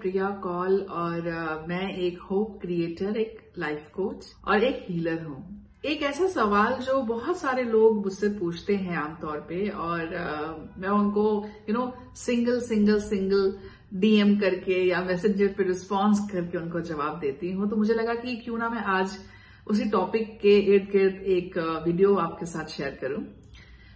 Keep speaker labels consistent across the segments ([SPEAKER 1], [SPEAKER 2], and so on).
[SPEAKER 1] प्रिया call और मैं एक होप क्रिएटर एक लाइफ कोच और एक हीलर हूँ। एक ऐसा सवाल जो बहुत सारे लोग मुझसे पूछते हैं आमतौर पे और uh, मैं उनको you know single single single DM करके या मैसेंजर पे रिस्पॉन्स करके उनको जवाब देती हूँ। तो मुझे लगा कि क्यों ना मैं आज उसी टॉपिक के इर्द गिर्द एक वीडियो आपके साथ शेयर करूँ।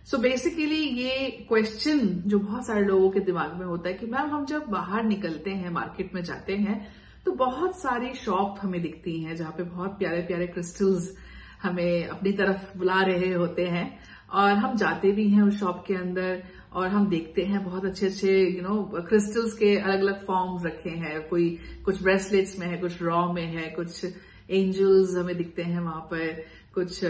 [SPEAKER 1] सो so बेसिकली ये क्वेश्चन जो बहुत सारे लोगों के दिमाग में होता है कि मैम हम जब बाहर निकलते हैं मार्केट में जाते हैं तो बहुत सारी शॉप हमें दिखती हैं जहाँ पे बहुत प्यारे प्यारे क्रिस्टल्स हमें अपनी तरफ़ बुला रहे होते हैं और हम जाते भी हैं उस शॉप के अंदर और हम देखते हैं बहुत अच्छे अच्छे यू नो क्रिस्टल्स के अलग अलग फॉर्म्स रखे हैं। कोई कुछ ब्रेसलेट्स में है, कुछ रॉ में है, कुछ एंजल्स हमें दिखते हैं वहाँ पर। कुछ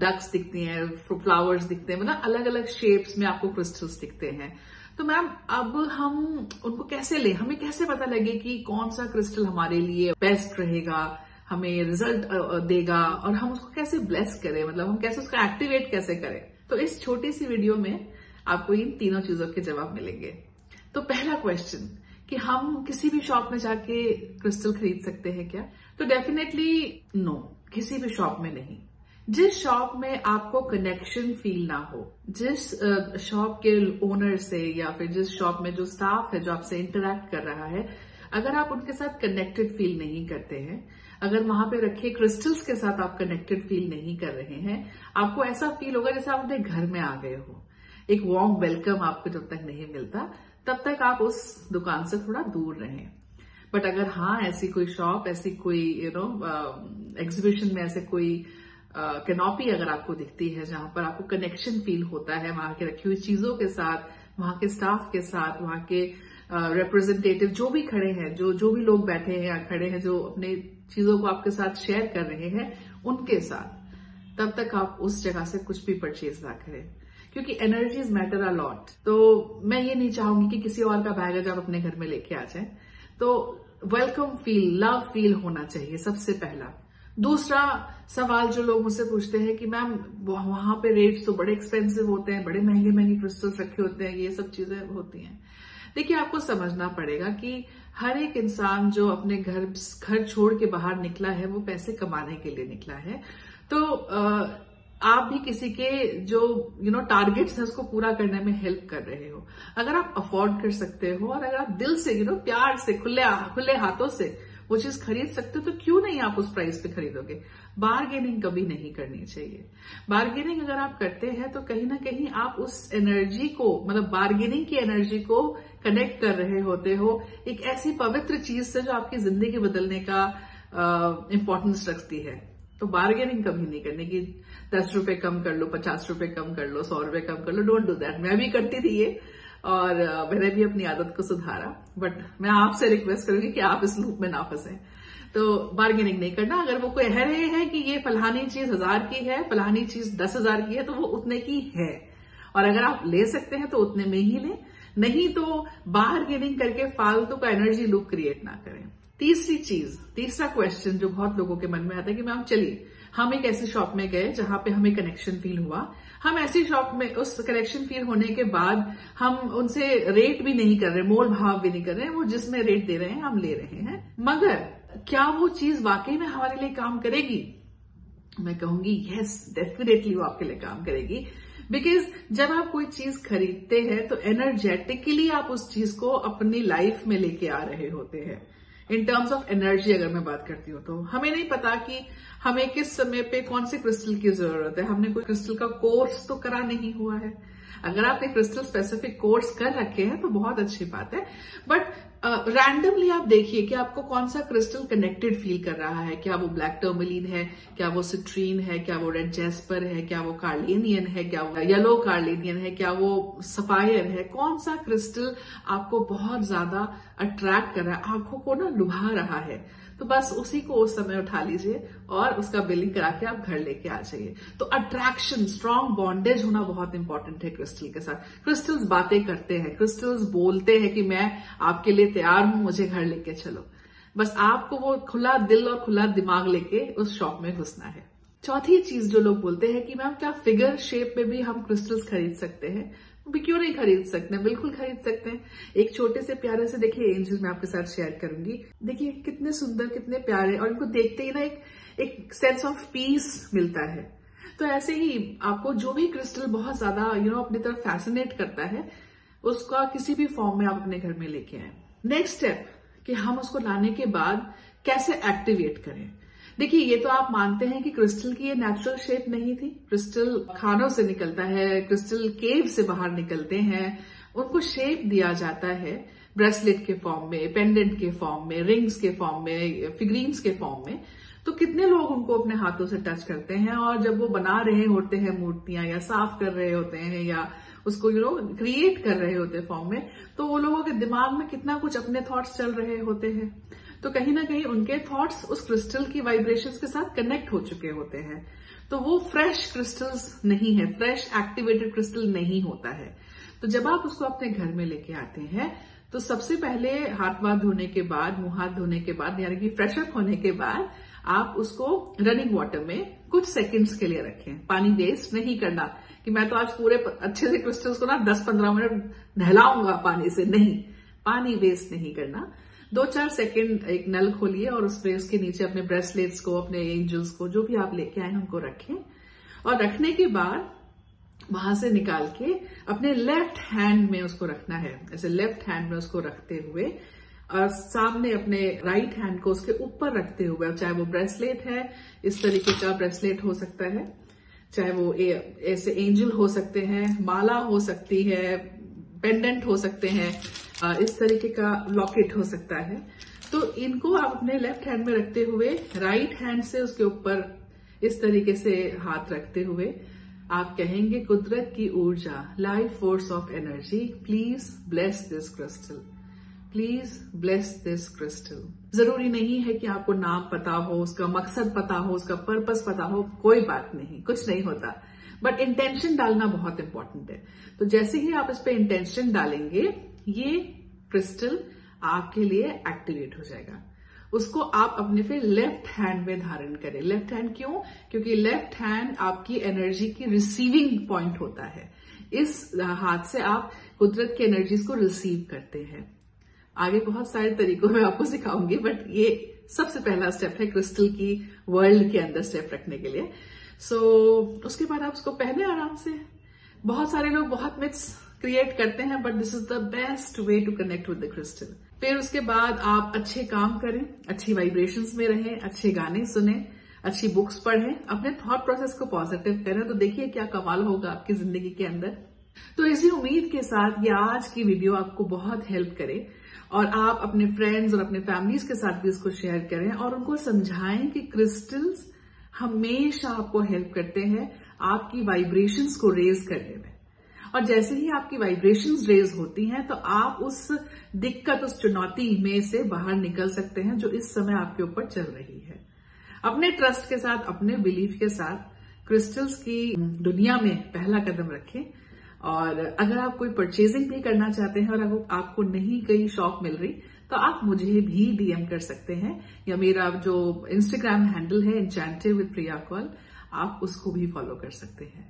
[SPEAKER 1] डक्स दिखती हैं फ्लावर्स दिखते हैं मतलब अलग अलग शेप्स में आपको क्रिस्टल्स दिखते हैं। तो मैम अब हम उनको कैसे लें? हमें कैसे पता लगे कि कौन सा क्रिस्टल हमारे लिए बेस्ट रहेगा, हमें रिज़ल्ट देगा, और हम उसको कैसे ब्लेस करें? मतलब हम कैसे उसको एक्टिवेट कैसे करें? तो इस छोटी सी वीडियो में आपको इन तीनों चीज़ों के जवाब मिलेंगे। तो पहला क्वेश्चन कि हम किसी भी शॉप में जाके क्रिस्टल खरीद सकते हैं क्या? तो डेफिनेटली नो किसी भी शॉप में नहीं। जिस शॉप में आपको कनेक्शन फील ना हो, जिस शॉप के ओनर से या फिर जिस शॉप में जो स्टाफ है जो आपसे इंटरेक्ट कर रहा है, अगर आप उनके साथ कनेक्टेड फील नहीं करते हैं, अगर वहाँ पे रखे क्रिस्टल्स के साथ आप कनेक्टेड फील नहीं कर रहे हैं, आपको ऐसा फील होगा जैसे आप अपने घर में आ गए हो। एक वार्म वेलकम आपको जब तक नहीं मिलता, तब तक आप उस दुकान से थोड़ा दूर रहें। बट अगर हाँ ऐसी कोई शॉप ऐसी कोई यू नो एग्जीबिशन में ऐसे कोई कैनोपी अगर आपको दिखती है, जहाँ पर आपको कनेक्शन फील होता है, वहाँ के रखी हुई चीज़ों के साथ, वहाँ के स्टाफ के साथ, वहाँ के रिप्रेजेंटेटिव जो भी खड़े हैं, जो जो भी लोग बैठे हैं या खड़े हैं, जो अपने चीज़ों को आपके साथ शेयर कर रहे हैं, उनके साथ, तब तक आप उस जगह से कुछ भी परचेज ना करें। क्योंकि एनर्जीज मैटर अ लॉट तो मैं ये नहीं चाहूँगी कि किसी और का बैगेज आप अपने घर में लेके आ जाए तो वेलकम फील लव फील होना चाहिए सबसे पहला। दूसरा सवाल जो लोग मुझसे पूछते हैं कि मैम, वहाँ पे रेट्स तो बड़े एक्सपेंसिव होते हैं, बड़े महँगे महँगे क्रिस्टल्स रखे होते हैं, ये सब चीज़ें होती हैं। देखिए, आपको समझना पड़ेगा कि हर एक इंसान जो अपने घर घर छोड़ के बाहर निकला है, वो पैसे कमाने के लिए निकला है। तो आप भी किसी के जो यू नो टारगेट्स है उसको पूरा करने में हेल्प कर रहे हो। अगर आप अफोर्ड कर सकते हो और अगर आप दिल से यू you नो know, प्यार से खुले खुले हाथों से वो चीज़ खरीद सकते हो तो क्यों नहीं आप उस प्राइस पे खरीदोगे? बार्गेनिंग कभी नहीं करनी चाहिए। बार्गेनिंग अगर आप करते हैं तो कहीं ना कहीं आप उस एनर्जी को मतलब बार्गेनिंग की एनर्जी को कनेक्ट कर रहे होते हो। एक ऐसी पवित्र चीज़ से जो आपकी ज़िंदगी बदलने का इंपॉर्टेंस रखती है। तो बार्गेनिंग कभी नहीं करने की दस रुपए कम कर लो, पचास रुपए कम कर लो, सौ रुपए कम कर लो डोंट डू दैट मैं भी करती थी ये और मैंने भी अपनी आदत को सुधारा बट मैं आपसे रिक्वेस्ट करूँगी कि आप इस लूप में ना फंसे। तो बार्गेनिंग नहीं करना, अगर वो कोई कह रहे हैं कि ये फलानी चीज़ हज़ार की है, फलानी चीज़ दस हज़ार की है तो वो उतने की है। और अगर आप ले सकते हैं तो उतने में ही लें, नहीं तो बार्गेनिंग करके फालतू का एनर्जी लूप क्रिएट ना करें। तीसरी चीज़, तीसरा क्वेश्चन जो बहुत लोगों के मन में आता है कि मैम चलिए, हम एक ऐसी शॉप में गए जहाँ पे हमें कनेक्शन फील हुआ। हम ऐसी शॉप में, उस कनेक्शन फील होने के बाद हम उनसे रेट भी नहीं कर रहे, मोल भाव भी नहीं कर रहे, वो जिसमें रेट दे रहे हैं, हम ले रहे हैं। मगर, क्या वो चीज़ वाकई में हमारे लिए काम करेगी? मैं कहूँगी यस डेफिनेटली वो आपके लिए काम करेगी। बिकॉज़ जब आप कोई चीज़ खरीदते हैं तो एनर्जेटिकली आप उस चीज़ को अपनी लाइफ में लेके आ रहे होते हैं। इन टर्म्स ऑफ़ एनर्जी अगर मैं बात करती हूँ तो हमें नहीं पता कि हमें किस समय पे कौन से क्रिस्टल की ज़रूरत है। हमने कोई क्रिस्टल का कोर्स तो करा नहीं हुआ है। अगर आपने क्रिस्टल स्पेसिफिक कोर्स कर रखे हैं तो बहुत अच्छी बात है। बट रैंडमली uh, आप देखिए कि आपको कौन सा क्रिस्टल कनेक्टेड फील कर रहा है। क्या वो ब्लैक टर्मलिन है क्या वो सिट्रीन है क्या वो रेड जेस्पर है क्या वो कार्लिनियन है क्या वो येलो कार्लिनियन है क्या वो सफायर है। कौन सा क्रिस्टल आपको बहुत ज़्यादा अट्रैक्ट कर रहा है आँखों को ना लुभा रहा है। तो बस उसी को उस समय उठा लीजिए और उसका बिलिंग करा के आप घर लेके आ जाइए। तो अट्रैक्शन स्ट्रांग बॉन्डेज होना बहुत इंपॉर्टेंट है क्रिस्टल के साथ। क्रिस्टल्स बातें करते हैं, क्रिस्टल्स बोलते हैं कि मैं आपके लिए तैयार हूँ, मुझे घर लेके चलो। बस आपको वो खुला दिल और खुला दिमाग लेके उस शॉप में घुसना है। चौथी चीज़ जो लोग बोलते हैं कि मैम, क्या फिगर शेप में भी हम क्रिस्टल्स खरीद सकते हैं? भी क्यों नहीं खरीद सकते हैं? बिल्कुल खरीद सकते हैं। एक छोटे से प्यारे से देखिए, एंजल मैं आपके साथ शेयर करूँगी। देखिए, कितने सुंदर, कितने प्यारे, और इनको देखते ही ना एक एक सेंस ऑफ़ पीस मिलता है। तो ऐसे ही आपको जो भी क्रिस्टल बहुत ज़्यादा यू नो अपनी तरफ़ फैसिनेट करता है, उसका किसी भी फॉर्म में आप अपने घर में लेके आए। नेक्स्ट स्टेप कि हम उसको लाने के बाद कैसे एक्टिवेट करें। देखिए, ये तो आप मानते हैं कि क्रिस्टल की ये नेचुरल शेप नहीं थी। क्रिस्टल खानों से निकलता है क्रिस्टल केव से बाहर निकलते हैं। उनको शेप दिया जाता है ब्रेसलेट के फॉर्म में पेंडेंट के फॉर्म में रिंग्स के फॉर्म में फिगरीन्स के फॉर्म में। तो कितने लोग उनको अपने हाथों से टच करते हैं? और जब वो बना रहे होते हैं मूर्तियाँ या साफ़ कर रहे होते हैं या उसको यू नो क्रिएट कर रहे होते हैं फॉर्म में तो वो लोगों के दिमाग में कितना कुछ अपने थॉट्स चल रहे होते हैं? तो कहीं ना कहीं उनके थॉट्स उस क्रिस्टल की वाइब्रेशन के साथ कनेक्ट हो चुके होते हैं। तो वो फ्रेश क्रिस्टल्स नहीं है फ्रेश एक्टिवेटेड क्रिस्टल नहीं होता है। तो जब आप उसको अपने घर में लेके आते हैं तो सबसे पहले हाथ वाथ धोने के बाद मुँह हाथ धोने के बाद, यानी कि फ्रेशअप होने के बाद आप उसको रनिंग वाटर में कुछ सेकंड्स के लिए रखें। पानी वेस्ट नहीं करना। कि मैं तो आज पूरे अच्छे से क्रिस्टल्स को ना 10-15 मिनट नहलाऊँगा पानी से। नहीं। पानी वेस्ट नहीं करना। दो चार सेकंड एक नल खोलिए और उसमें उसके नीचे अपने ब्रेसलेट्स को, अपने एंजल्स को, जो भी आप लेके आए उनको रखें। और रखने के बाद वहाँ से निकाल के अपने लेफ़्ट हैंड में उसको रखना है। ऐसे लेफ़्ट हैंड में उसको रखते हुए और सामने अपने राइट हैंड को उसके ऊपर रखते हुए, चाहे वो ब्रेसलेट है, इस तरीके का ब्रेसलेट हो सकता है, चाहे वो ऐसे एंजल हो सकते हैं, माला हो सकती है पेंडेंट हो सकते हैं इस तरीके का लॉकेट हो सकता है। तो इनको आप अपने लेफ़्ट हैंड में रखते हुए राइट हैंड से उसके ऊपर इस तरीके से हाथ रखते हुए, आप कहेंगे, कुदरत की ऊर्जा life force of energy please bless this crystal please bless this crystal ज़रूरी नहीं है कि आपको नाम पता हो, उसका मकसद पता हो, उसका पर्पस पता हो, कोई बात नहीं, कुछ नहीं होता। बट इंटेंशन डालना बहुत इंपॉर्टेंट है। तो जैसे ही आप इस पे इंटेंशन डालेंगे, ये क्रिस्टल आपके लिए एक्टिवेट हो जाएगा। उसको आप अपने फिर लेफ़्ट हैंड में धारण करें। लेफ़्ट हैंड क्यों? क्योंकि लेफ़्ट हैंड आपकी एनर्जी की रिसीविंग पॉइंट होता है। इस हाथ से आप कुदरत की एनर्जीज को रिसीव करते हैं। आगे बहुत सारे तरीकों में आपको सिखाऊँगी बट ये सबसे पहला स्टेप है क्रिस्टल की वर्ल्ड के अंदर स्टेप रखने के लिए। सो so, उसके बाद आप उसको पहने आराम से। बहुत सारे लोग बहुत मिथ्स क्रिएट करते हैं but this is the best way to connect with the crystal फिर उसके बाद आप अच्छे काम करें अच्छी वाइब्रेशंस में रहें अच्छे गाने सुने अच्छी बुक्स पढ़ें अपने थॉट प्रोसेस को पॉजिटिव करें। तो देखिए क्या कमाल होगा आपकी ज़िंदगी के अंदर। तो इसी उम्मीद के साथ ये आज की वीडियो आपको बहुत हेल्प करे। और आप अपने फ्रेंड्स और अपने फैमिलीज़ के साथ भी इसको शेयर करें और उनको समझाएँ कि क्रिस्टल्स हमेशा आपको हेल्प करते हैं आपकी वाइब्रेशंस को रेज करने में। और जैसे ही आपकी वाइब्रेशंस रेज होती हैं तो आप उस दिक्कत, उस चुनौती में से बाहर निकल सकते हैं जो इस समय आपके ऊपर चल रही है। अपने ट्रस्ट के साथ, अपने बिलीफ के साथ क्रिस्टल्स की दुनिया में पहला कदम रखें। और अगर आप कोई परचेजिंग भी करना चाहते हैं और अगर आपको नहीं कई शॉप मिल रही तो आप मुझे भी डीएम कर सकते हैं, या मेरा जो इंस्टाग्राम हैंडल है इंचैंटिव विद प्रिया कॉल आप उसको भी फॉलो कर सकते हैं।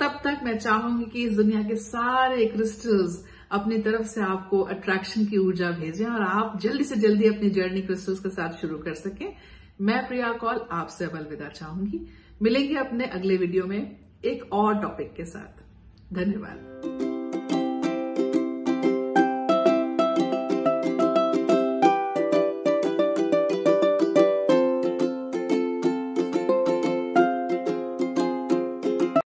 [SPEAKER 1] तब तक मैं चाहूँगी कि इस दुनिया के सारे क्रिस्टल्स अपनी तरफ़ से आपको अट्रैक्शन की ऊर्जा भेजें और आप जल्दी से जल्दी अपनी जर्नी क्रिस्टल्स के साथ शुरू कर सकें। मैं प्रिया कॉल, आपसे अलविदा चाहूँगी। मिलेंगे अपने अगले वीडियो में एक और टॉपिक के साथ। धन्यवाद।